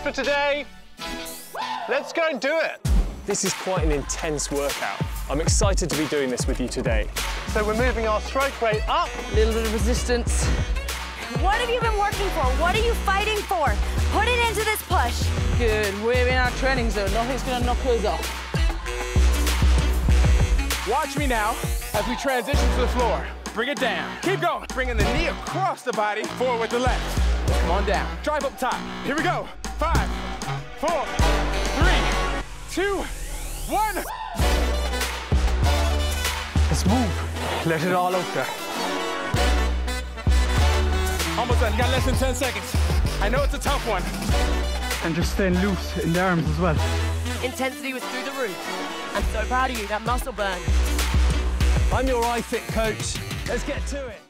iFit for today. Let's go and do it. This is quite an intense workout. I'm excited to be doing this with you today. So we're moving our stroke rate up. A little bit of resistance. What have you been working for? What are you fighting for? Put it into this push. Good. We're in our training zone. Nothing's gonna knock us off. Watch me now as we transition to the floor. Bring it down. Keep going. Bringing the knee across the body, forward with the left. Come on down. Drive up top. Here we go. Five, four, three, two, one. Let's move. Let it all out there. Almost done. You got less than 10 seconds. I know it's a tough one. And just staying loose in the arms as well. Intensity was through the roof. I'm so proud of you. That muscle burn. I'm your iFit coach. Let's get to it.